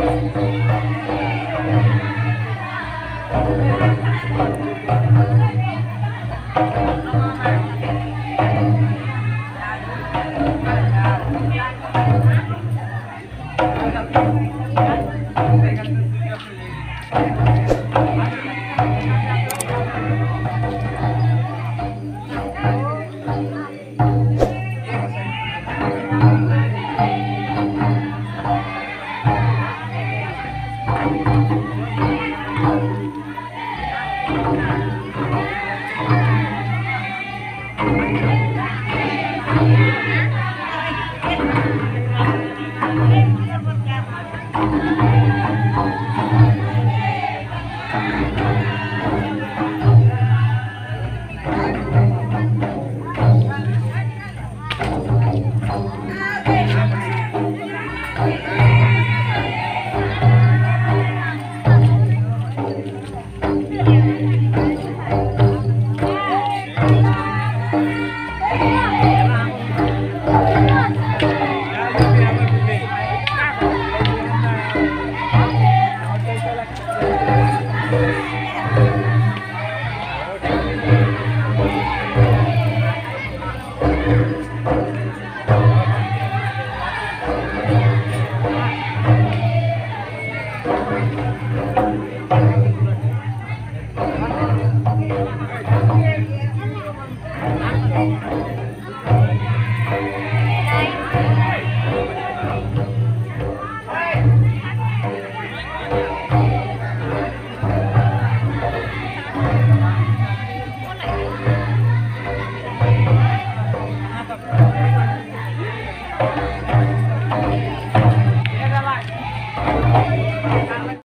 Música Yeah.